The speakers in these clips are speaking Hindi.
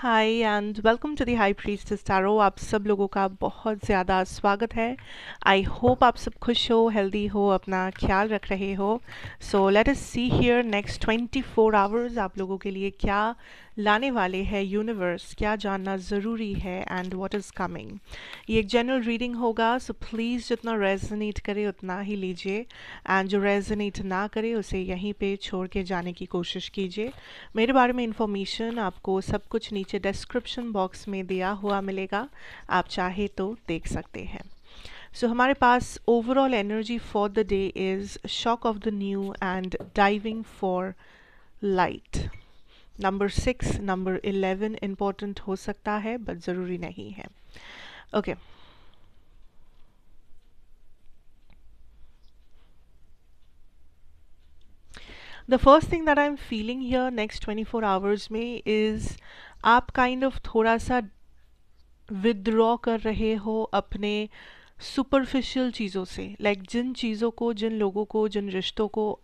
Hi and welcome to the high priestess स्टारो आप सब लोगों का बहुत ज़्यादा स्वागत है। आई होप आप सब खुश हो हेल्दी हो, अपना ख्याल रख रहे हो। So let us see here next twenty four hours आप लोगों के लिए क्या लाने वाले हैं यूनिवर्स क्या जानना ज़रूरी है एंड व्हाट इज़ कमिंग ये एक जनरल रीडिंग होगा सो प्लीज़ जितना रेजनेट करे उतना ही लीजिए एंड जो रेजनेट ना करे उसे यहीं पे छोड़ के जाने की कोशिश कीजिए। मेरे बारे में इंफॉर्मेशन आपको सब कुछ नीचे डिस्क्रिप्शन बॉक्स में दिया हुआ मिलेगा आप चाहे तो देख सकते हैं। सो so, हमारे पास overall energy for the day is shock of the new and diving for light number six number eleven important हो सकता है बट ज़रूरी नहीं है। Okay the first thing that I am feeling here next twenty four hours में इज़ आप काइंड ऑफ़ थोड़ा सा विदड्रॉ कर रहे हो अपने सुपरफिशियल चीज़ों से लाइक like जिन चीज़ों को, जिन लोगों को, जिन रिश्तों को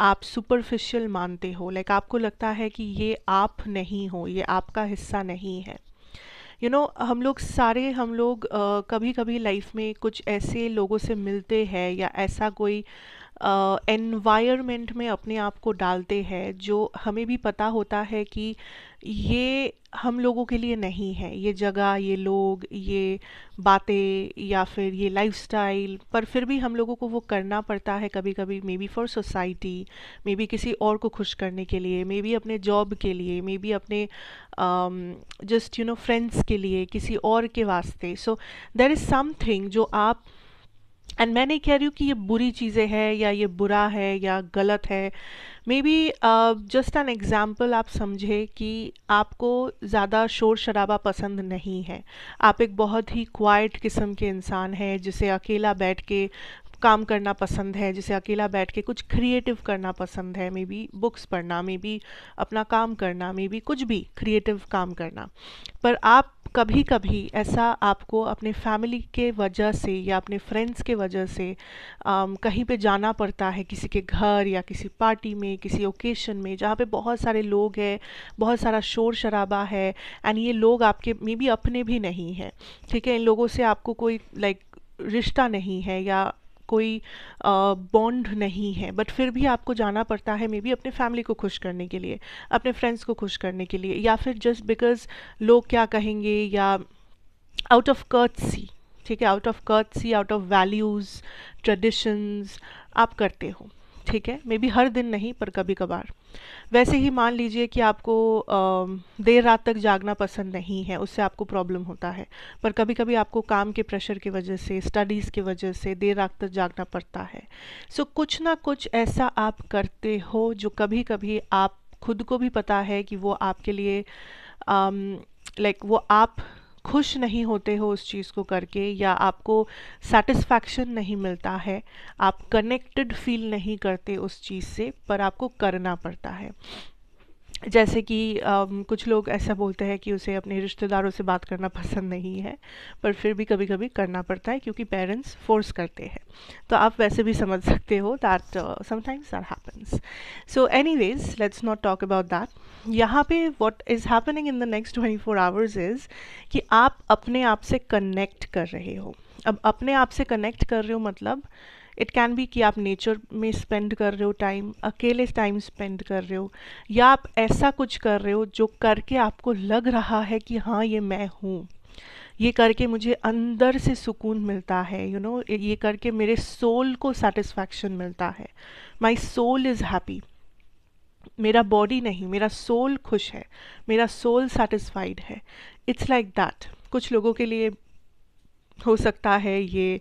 आप सुपरफिशियल मानते हो लाइक आपको लगता है कि ये आप नहीं हो ये आपका हिस्सा नहीं है। यू you नो know, हम लोग सारे हम लोग uh, कभी कभी लाइफ में कुछ ऐसे लोगों से मिलते हैं या ऐसा कोई एनवायरनमेंट में अपने आप को डालते हैं, जो हमें भी पता होता है कि ये हम लोगों के लिए नहीं है। ये जगह, ये लोग, ये बातें या फिर ये लाइफस्टाइल पर फिर भी हम लोगों को वो करना पड़ता है कभी कभी maybe for society maybe किसी और को खुश करने के लिए मे बी अपने जॉब के लिए मे बी अपने जस्ट यू नो फ्रेंड्स के लिए, किसी और के वास्ते। सो देर इज़ समथिंग जो आप एंड मैं नहीं कह रही हूँ कि ये बुरी चीज़ें हैं या ये बुरा है या गलत है maybe just an example आप समझे कि आपको ज़्यादा शोर शराबा पसंद नहीं है। आप एक बहुत ही क्वाइट किस्म के इंसान हैं जिसे अकेला बैठ के काम करना पसंद है जिसे अकेला बैठ के कुछ क्रिएटिव करना पसंद है मे बी बुक्स पढ़ना मे बी अपना काम करना मे बी कुछ भी क्रिएटिव काम करना। पर आप कभी कभी ऐसा आपको अपने फैमिली के वजह से या अपने फ्रेंड्स के वजह से आम, कहीं पे जाना पड़ता है किसी के घर या किसी पार्टी में किसी ओकेशन में जहाँ पे बहुत सारे लोग हैं बहुत सारा शोर शराबा है एंड ये लोग आपके मे बी अपने भी नहीं हैं। ठीक है इन लोगों से आपको कोई लाइक रिश्ता नहीं है या कोई बॉन्ड नहीं है बट फिर भी आपको जाना पड़ता है मे बी अपने फैमिली को खुश करने के लिए, अपने फ्रेंड्स को खुश करने के लिए, या फिर जस्ट बिकॉज़ लोग क्या कहेंगे या आउट ऑफ़ कर्टसी ठीक है out of courtesy out of values traditions आप करते हो। ठीक है? मे बी हर दिन नहीं पर कभी कभार वैसे ही मान लीजिए कि आपको देर रात तक जागना पसंद नहीं है उससे आपको प्रॉब्लम होता है। पर कभी कभी आपको काम के प्रेशर की वजह से स्टडीज़ की वजह से देर रात तक जागना पड़ता है। सो so, कुछ ना कुछ ऐसा आप करते हो जो कभी कभी आप खुद को भी पता है कि वो आपके लिए लाइक like, वो आप खुश नहीं होते हो उस चीज़ को करके या आपको सेटिस्फैक्शन नहीं मिलता है आप कनेक्टेड फील नहीं करते उस चीज़ से पर आपको करना पड़ता है। जैसे कि um, कुछ लोग ऐसा बोलते हैं कि उसे अपने रिश्तेदारों से बात करना पसंद नहीं है पर फिर भी कभी कभी करना पड़ता है क्योंकि पेरेंट्स फोर्स करते हैं। तो आप वैसे भी समझ सकते हो that sometimes that happens so anyways let's not talk about that यहाँ पे what is happening in the next twenty four hours is कि आप अपने आप से कनेक्ट कर रहे हो। अब अपने आप से कनेक्ट कर रहे हो मतलब इट कैन बी कि आप नेचर में स्पेंड कर रहे हो टाइम अकेले टाइम स्पेंड कर रहे हो या आप ऐसा कुछ कर रहे हो जो करके आपको लग रहा है कि हाँ ये मैं हूँ। ये करके मुझे अंदर से सुकून मिलता है यू you नो know, ये करके मेरे सोल को सेटिस्फैक्शन मिलता है। माई सोल इज़ हैप्पी मेरा बॉडी नहीं, मेरा सोल खुश है, मेरा सोल सेटिस्फाइड है। इट्स लाइक दैट कुछ लोगों के लिए हो सकता है ये,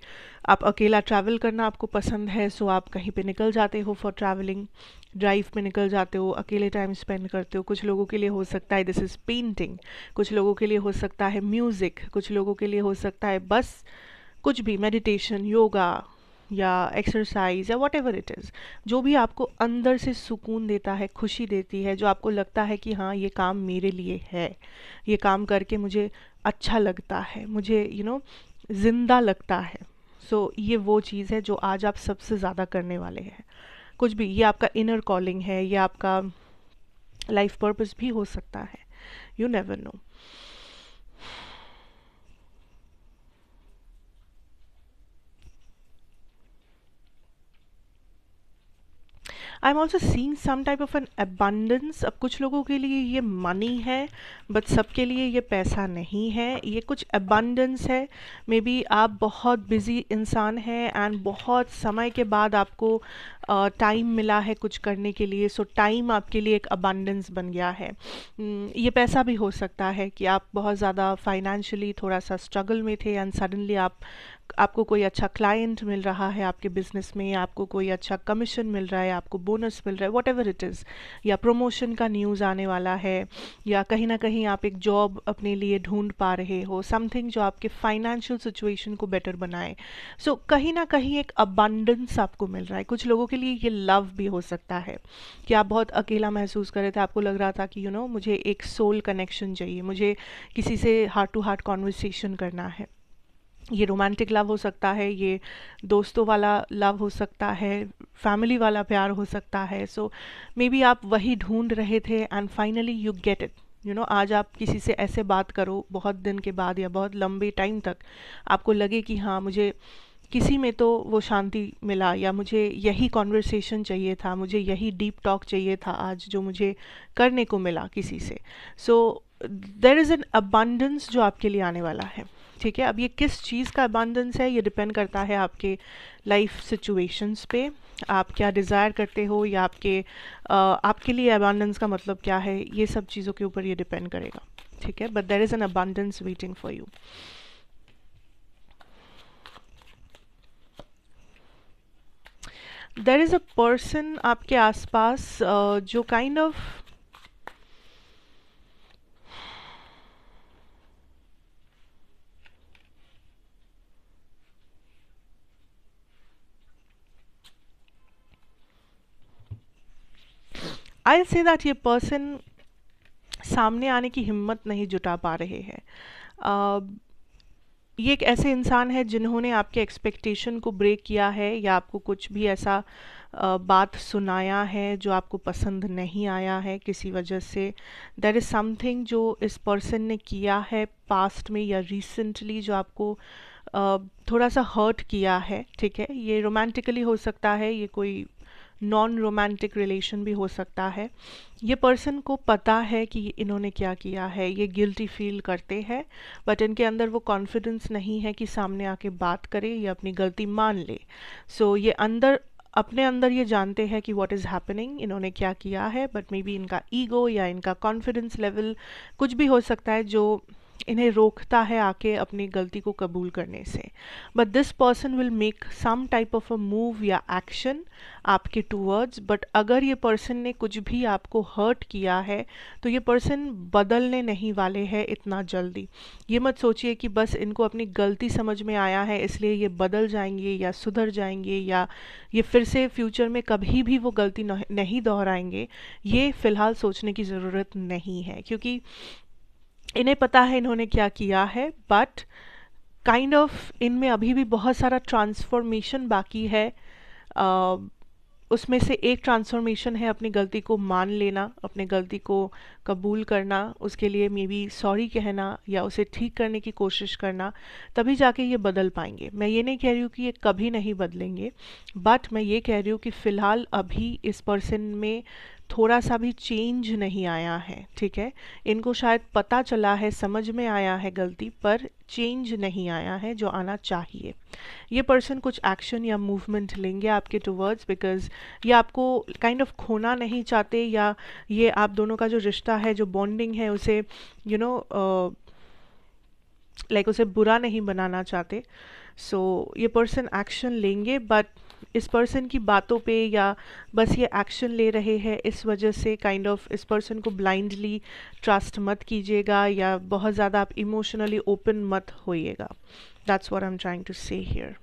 आप अकेला ट्रैवल करना आपको पसंद है सो आप कहीं पे निकल जाते हो फॉर ट्रैवलिंग ड्राइव पे निकल जाते हो, अकेले टाइम स्पेंड करते हो। कुछ लोगों के लिए हो सकता है दिस इज़ पेंटिंग कुछ लोगों के लिए हो सकता है म्यूज़िक कुछ लोगों के लिए हो सकता है बस कुछ भी मेडिटेशन योगा या एक्सरसाइज या वॉट इट इज़ जो भी आपको अंदर से सुकून देता है खुशी देती है जो आपको लगता है कि हाँ ये काम मेरे लिए है ये काम करके मुझे अच्छा लगता है मुझे यू नो ज़िंदा लगता है। सो so, ये वो चीज़ है जो आज आप सबसे ज़्यादा करने वाले हैं। कुछ भी ये आपका इनर कॉलिंग है ये आपका लाइफ पर्पस भी हो सकता है। You never know I am also seen some type of an abundance अब कुछ लोगों के लिए ये मनी है बट सबके लिए ये पैसा नहीं है। ये कुछ अबंडेंस है। मे बी आप बहुत बिज़ी इंसान हैं एंड बहुत समय के बाद आपको टाइम मिला है कुछ करने के लिए सो टाइम आपके लिए एक अबांडेंस बन गया है। hmm, ये पैसा भी हो सकता है कि आप बहुत ज़्यादा फाइनेंशियली थोड़ा सा स्ट्रगल में थे एंड सडनली आप आपको कोई अच्छा क्लाइंट मिल रहा है आपके बिज़नेस में आपको कोई अच्छा कमीशन मिल रहा है आपको बोनस मिल रहा है वॉट एवर इट इज़ या प्रमोशन का न्यूज़ आने वाला है या कहीं ना कहीं आप एक जॉब अपने लिए ढूंढ पा रहे हो समथिंग जो आपके फाइनेंशियल सिचुएशन को बेटर बनाए। सो so, कहीं ना कहीं एक अबांडेंस आपको मिल रहा है। कुछ लोगों के लिए ये लव भी हो सकता है। कि आप बहुत अकेला महसूस कर रहे थे आपको लग रहा था कि यू you नो know, मुझे एक सोल कनेक्शन चाहिए मुझे किसी से हार्ट टू हार्ट कॉन्वर्सेशन करना है। ये रोमांटिक लव हो सकता है ये दोस्तों वाला लव हो सकता है फैमिली वाला प्यार हो सकता है। सो मे बी आप वही ढूंढ रहे थे and finally you get it you know आज आप किसी से ऐसे बात करो बहुत दिन के बाद या बहुत लंबे टाइम तक आपको लगे कि हाँ मुझे किसी में तो वो शांति मिला या मुझे यही कॉन्वर्सेशन चाहिए था, मुझे यही डीप टॉक चाहिए था आज जो मुझे करने को मिला किसी से। So there is an abundance जो आपके लिए आने वाला है, ठीक है? अब ये किस चीज़ का अबांडेंस है, ये डिपेंड करता है आपके लाइफ सिचुएशंस पे। आप क्या डिज़ायर करते हो या आपके आपके लिए अबांडेंस का मतलब क्या है, ये सब चीज़ों के ऊपर ये डिपेंड करेगा, ठीक है? But there is an abundance waiting for you there is a person आपके आसपास uh, जो kind kind of of I say that ये पर्सन सामने आने की हिम्मत नहीं जुटा पा रहे हैं। uh, ये एक ऐसे इंसान है जिन्होंने आपके एक्सपेक्टेशन को ब्रेक किया है या आपको कुछ भी ऐसा बात सुनाया है जो आपको पसंद नहीं आया है किसी वजह से। देर इज़ समथिंग जो इस पर्सन ने किया है पास्ट में या रिसेंटली जो आपको थोड़ा सा हर्ट किया है, ठीक है? ये रोमांटिकली हो सकता है, ये कोई नॉन रोमांटिक रिलेशन भी हो सकता है। ये पर्सन को पता है कि इन्होंने क्या किया है ये गिल्टी फील करते हैं बट इनके अंदर वो कॉन्फिडेंस नहीं है कि सामने आके बात करे या अपनी गलती मान ले। सो so, ये अंदर अपने अंदर ये जानते हैं कि व्हाट इज़ हैपनिंग इन्होंने क्या किया है बट मे बी इनका ईगो या इनका कॉन्फिडेंस लेवल कुछ भी हो सकता है जो इन्हें रोकता है आके अपनी गलती को कबूल करने से। But this person will make some type of a move या एक्शन आपके टूवर्ड्स बट अगर ये पर्सन ने कुछ भी आपको हर्ट किया है तो ये पर्सन बदलने नहीं वाले हैं इतना जल्दी। ये मत सोचिए कि बस इनको अपनी गलती समझ में आया है, इसलिए ये बदल जाएँगे या सुधर जाएँगे या ये फिर से फ्यूचर में कभी भी वो गलती नहीं दोहराएँगे, ये फ़िलहाल सोचने की ज़रूरत नहीं है। क्योंकि इन्हें पता है इन्होंने क्या किया है बट काइंड ऑफ़ इनमें अभी भी बहुत सारा ट्रांसफॉर्मेशन बाकी है। uh, उसमें से एक ट्रांसफॉर्मेशन है अपनी गलती को मान लेना अपने गलती को कबूल करना उसके लिए मे बी सॉरी कहना या उसे ठीक करने की कोशिश करना तभी जाके ये बदल पाएँगे। मैं ये नहीं कह रही हूँ कि ये कभी नहीं बदलेंगे बट मैं ये कह रही हूँ कि फ़िलहाल अभी इस पर्सन में थोड़ा सा भी चेंज नहीं आया है ठीक है? इनको शायद पता चला है समझ में आया है गलती पर चेंज नहीं आया है जो आना चाहिए। ये पर्सन कुछ एक्शन या मूवमेंट लेंगे आपके टूवर्ड्स बिकॉज़ ये आपको काइंड ऑफ़ खोना नहीं चाहते या ये आप दोनों का जो रिश्ता है जो बॉन्डिंग है उसे यू नो लाइक उसे बुरा नहीं बनाना चाहते। सो so, ये पर्सन एक्शन लेंगे बट इस पर्सन की बातों पे या बस ये एक्शन ले रहे हैं, इस वजह से काइंड kind ऑफ़ of इस पर्सन को ब्लाइंडली ट्रस्ट मत कीजिएगा या बहुत ज़्यादा आप इमोशनली ओपन मत होइएगा। That's what I am trying to say here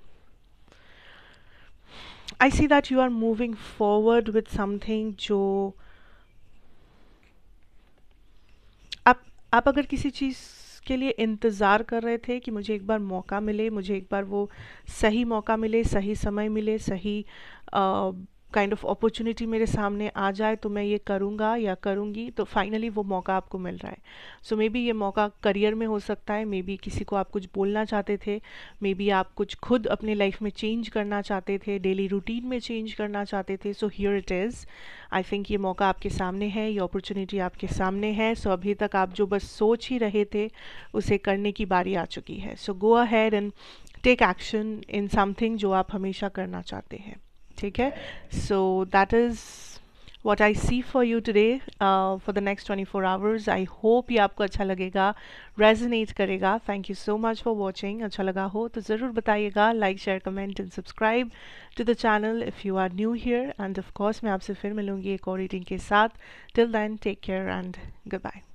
I see that you are moving forward with something जो आप आप अगर किसी चीज़ के लिए इंतज़ार कर रहे थे कि मुझे एक बार मौका मिले, मुझे एक बार वो सही मौका मिले, सही समय मिले, सही काइंड ऑफ़ अपॉर्चुनिटी मेरे सामने आ जाए तो मैं ये करूँगा या करूँगी तो फाइनली वो मौका आपको मिल रहा है। सो मे बी ये मौका करियर में हो सकता है मे बी किसी को आप कुछ बोलना चाहते थे मे बी आप कुछ खुद अपने लाइफ में चेंज करना चाहते थे डेली रूटीन में चेंज करना चाहते थे so here it is I think ये मौका आपके सामने है, ये अपॉर्चुनिटी आपके सामने है सो so अभी तक आप जो बस सोच ही रहे थे, उसे करने की बारी आ चुकी है। So go ahead and take action in something जो आप हमेशा करना चाहते हैं। ठीक है? So that is what I see for you today uh, for the next 24 hours. I hope ये आपको अच्छा लगेगा रेजनेट करेगा. Thank you so much for watching अच्छा लगा हो तो ज़रूर बताइएगा. Like share comment and subscribe to the channel if you are new here and of course मैं आपसे फिर मिलूँगी एक और रीडिंग के साथ. Till then take care and goodbye